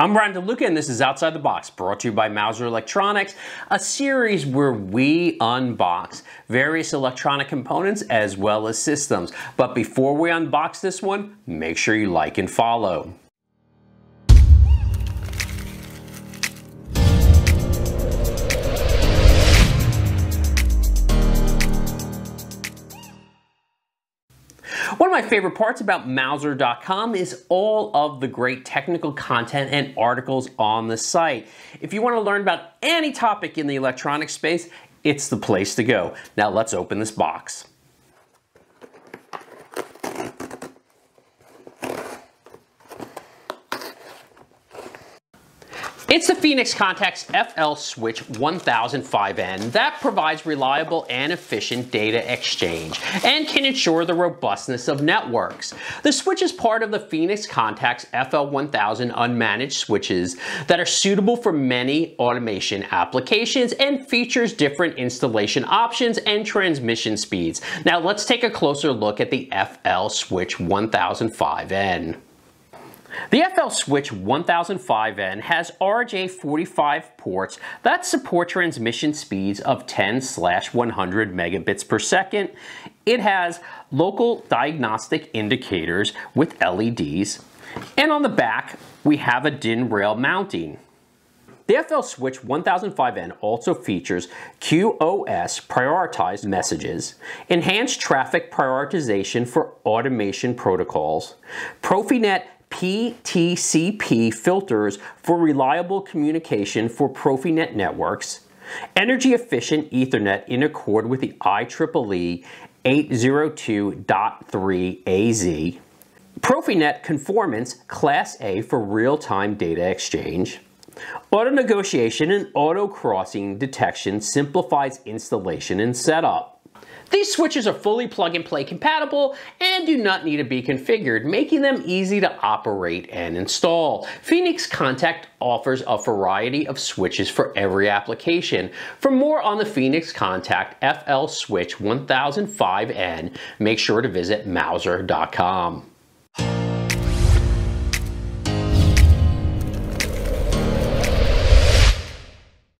I'm Brian DeLuca and this is Outside the Box, brought to you by Mouser Electronics, a series where we unbox various electronic components as well as systems. But before we unbox this one, make sure you like and follow. One of my favorite parts about Mouser.com is all of the great technical content and articles on the site. If you want to learn about any topic in the electronic space, it's the place to go. Now let's open this box. It's the Phoenix Contacts FL Switch 1005N that provides reliable and efficient data exchange and can ensure the robustness of networks. The switch is part of the Phoenix Contacts FL1000 unmanaged switches that are suitable for many automation applications and features different installation options and transmission speeds. Now let's take a closer look at the FL Switch 1005N. The FL Switch 1005N has RJ45 ports that support transmission speeds of 10 slash 100 megabits per second. It has local diagnostic indicators with LEDs. And on the back, we have a DIN rail mounting. The FL Switch 1005N also features QoS prioritized messages, enhanced traffic prioritization for automation protocols, Profinet PTCP filters for reliable communication for Profinet networks, energy efficient Ethernet in accord with the IEEE 802.3AZ, Profinet conformance Class A for real-time data exchange, Auto negotiation and auto crossing detection simplifies installation and setup. These switches are fully plug and play compatible and do not need to be configured, making them easy to operate and install. Phoenix Contact offers a variety of switches for every application. For more on the Phoenix Contact FL Switch 1005N, make sure to visit Mouser.com.